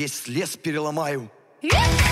весь лес переломаю. Yeah!